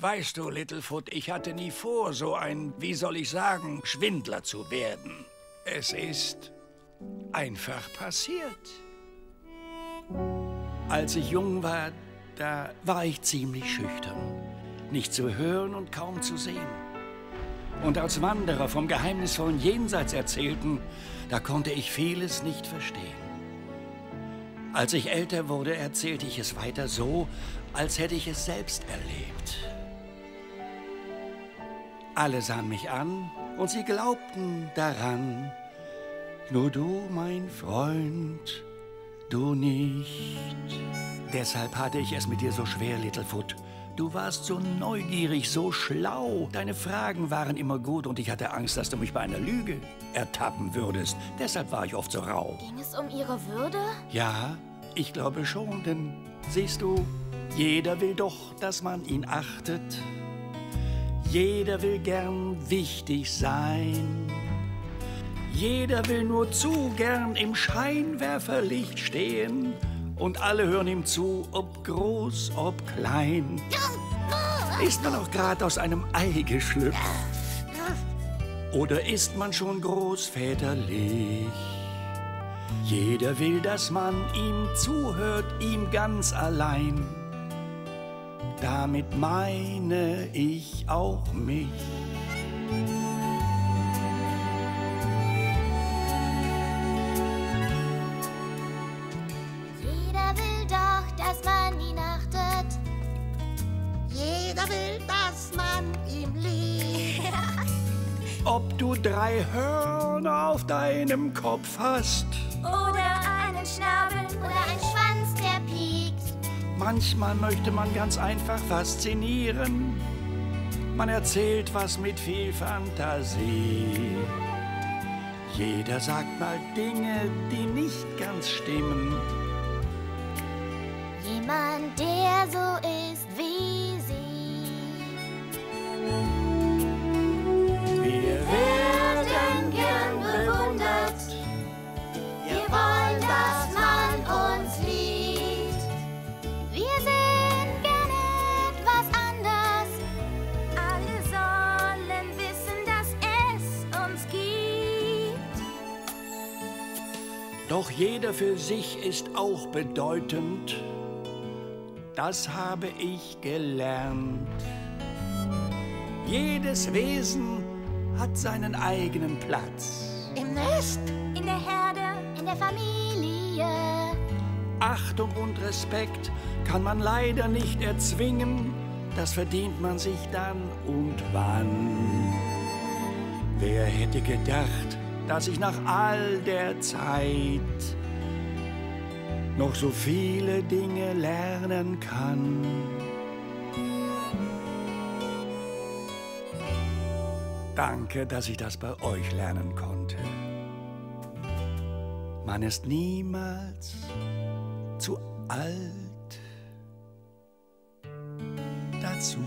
Weißt du, Littlefoot, ich hatte nie vor, so ein, wie soll ich sagen, Schwindler zu werden. Es ist einfach passiert. Als ich jung war, da war ich ziemlich schüchtern. Nicht zu hören und kaum zu sehen. Und als Wanderer vom geheimnisvollen Jenseits erzählten, da konnte ich vieles nicht verstehen. Als ich älter wurde, erzählte ich es weiter so, als hätte ich es selbst erlebt. Alle sahen mich an und sie glaubten daran. Nur du, mein Freund, du nicht. Deshalb hatte ich es mit dir so schwer, Littlefoot. Du warst so neugierig, so schlau. Deine Fragen waren immer gut und ich hatte Angst, dass du mich bei einer Lüge ertappen würdest. Deshalb war ich oft so rau. Ging es um ihre Würde? Ja, ich glaube schon, denn siehst du, jeder will doch, dass man ihn achtet. Jeder will gern wichtig sein. Jeder will nur zu gern im Scheinwerferlicht stehen und alle hören ihm zu, ob groß, ob klein. Ist man auch gerade aus einem Ei geschlüpft? Oder ist man schon großväterlich? Jeder will, dass man ihm zuhört, ihm ganz allein. Damit meine ich auch mich. Jeder will doch, dass man ihn achtet. Jeder will, dass man ihm liebt. Ob du drei Hörner auf deinem Kopf hast, Oder einen Schnabel. Oder ein Schwanz. Manchmal möchte man ganz einfach faszinieren. Man erzählt was mit viel Fantasie. Jeder sagt mal Dinge, die nicht ganz stimmen. Jemand, der so Doch jeder für sich ist auch bedeutend. Das habe ich gelernt. Jedes Wesen hat seinen eigenen Platz. Im Nest. In der Herde, in der Familie. Achtung und Respekt kann man leider nicht erzwingen. Das verdient man sich dann und wann. Wer hätte gedacht, dass ich nach all der Zeit noch so viele Dinge lernen kann? Danke, dass ich das bei euch lernen konnte. Man ist niemals zu alt dazu.